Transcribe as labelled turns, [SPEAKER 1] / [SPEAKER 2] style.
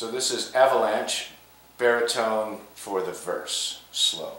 [SPEAKER 1] So this is avalanche, baritone for the verse, slow.